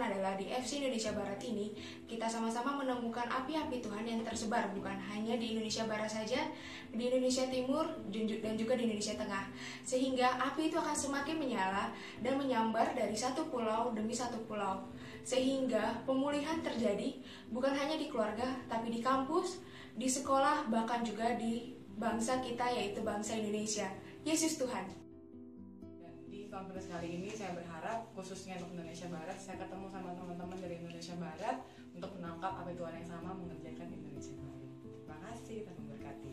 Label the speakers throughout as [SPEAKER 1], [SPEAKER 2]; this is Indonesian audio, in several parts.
[SPEAKER 1] adalah di FC Indonesia Barat ini, kita sama-sama menemukan api-api Tuhan yang tersebar bukan hanya di Indonesia Barat saja, di Indonesia Timur dan juga di Indonesia Tengah. Sehingga api itu akan semakin menyala dan menyambar dari satu pulau demi satu pulau. Sehingga pemulihan terjadi bukan hanya di keluarga, tapi di kampus, di sekolah, bahkan juga di bangsa kita yaitu bangsa Indonesia. Yesus Tuhan
[SPEAKER 2] konferensi kali ini saya berharap khususnya untuk Indonesia Barat saya ketemu sama teman-teman dari Indonesia Barat untuk menangkap api Tuhan yang sama mengerjakan Indonesia Barat. Terima kasih, Tuhan memberkati.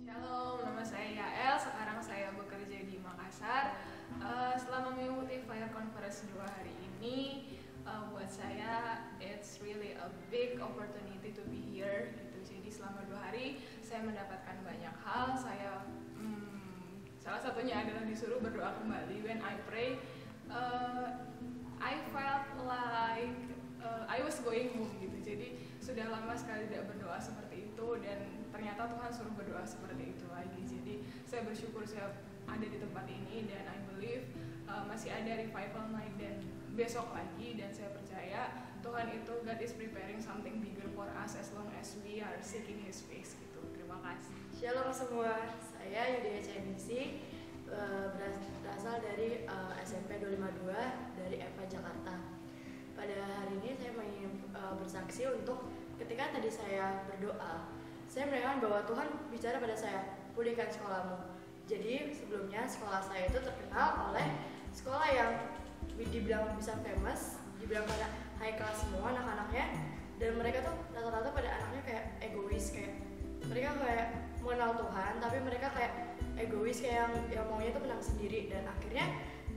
[SPEAKER 3] Shalom, nama saya Yael. Sekarang saya bekerja di Makassar. Uh, selama mengikuti Fire Conference dua hari buat saya it's really a big opportunity to be here gitu. Jadi selama dua hari saya mendapatkan banyak hal. Saya hmm, salah satunya adalah disuruh berdoa kembali. When I pray uh, I felt like uh, I was going home gitu. Jadi sudah lama sekali tidak berdoa seperti itu dan ternyata Tuhan suruh berdoa seperti itu lagi. Jadi saya bersyukur saya ada di tempat ini dan I believe uh, masih ada revival night dan besok lagi dan saya percaya Tuhan itu God is preparing something bigger for us as long as we are seeking His face gitu. Terima kasih.
[SPEAKER 4] Shalom semua, saya Yudia CNBC eh, berasal dari uh, SMP 252 dari EVA Jakarta. Pada hari ini saya ingin uh, bersaksi untuk ketika tadi saya berdoa, saya merasakan bahwa Tuhan bicara pada saya, pulihkan sekolahmu. Jadi sebelumnya sekolah saya itu terkenal oleh sekolah yang dibilang bisa famous dibilang pada high class semua anak-anaknya dan mereka tuh rata-rata pada anaknya kayak egois kayak mereka kayak mengenal Tuhan tapi mereka kayak egois kayak yang, yang maunya tuh menang sendiri. Dan akhirnya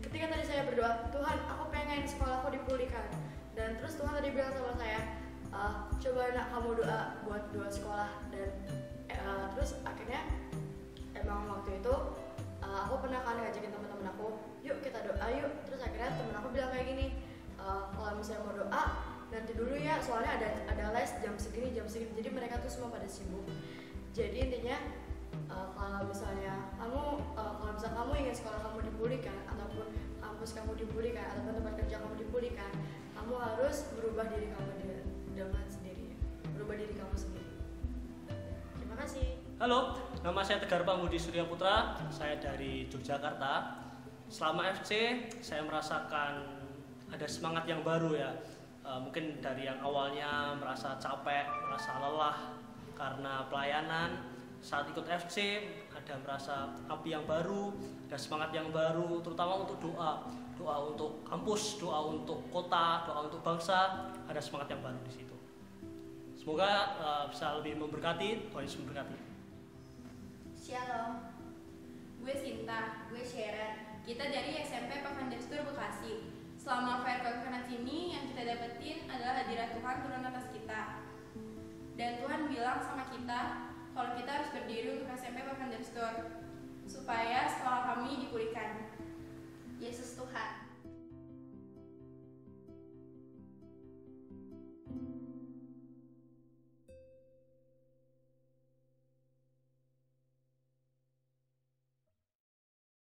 [SPEAKER 4] ketika tadi saya berdoa Tuhan aku pengen sekolahku dipulihkan. Dan terus Tuhan tadi bilang sama saya uh, coba nak kamu doa buat dua sekolah. Dan uh, terus akhirnya emang waktu itu uh, aku pernah kan ngajakin teman-teman misalnya mau doa nanti dulu ya soalnya ada ada les jam segini jam segini. Jadi mereka tuh semua pada sibuk. Jadi intinya uh, kalau misalnya kamu uh, kalau misalnya kamu ingin sekolah kamu dipulihkan ataupun kampus kamu dipulihkan ataupun tempat kerja kamu dipulihkan kamu harus berubah diri kamu dengan sendiri. Berubah diri kamu sendiri. Terima kasih.
[SPEAKER 5] Halo, nama saya Tegar Pamudi Surya Putra. Saya dari Yogyakarta. Selama FC, saya merasakan ada semangat yang baru ya. E, mungkin dari yang awalnya merasa capek, merasa lelah karena pelayanan. Saat ikut FC, ada merasa api yang baru, ada semangat yang baru, terutama untuk doa. Doa untuk kampus, doa untuk kota, doa untuk bangsa, ada semangat yang baru di situ. Semoga uh, bisa lebih memberkati, Tuhan Yesus memberkati.
[SPEAKER 6] Shalom, gue Sinta, gue Sharon. Kita dari SMP Pavanderstur Bekasi. Selama Fire Conference ini yang kita dapetin adalah hadirat Tuhan turun atas kita. Dan Tuhan bilang sama kita kalau kita harus berdiri untuk SMP Pavanderstur supaya sekolah kami dipulihkan. Yesus Tuhan.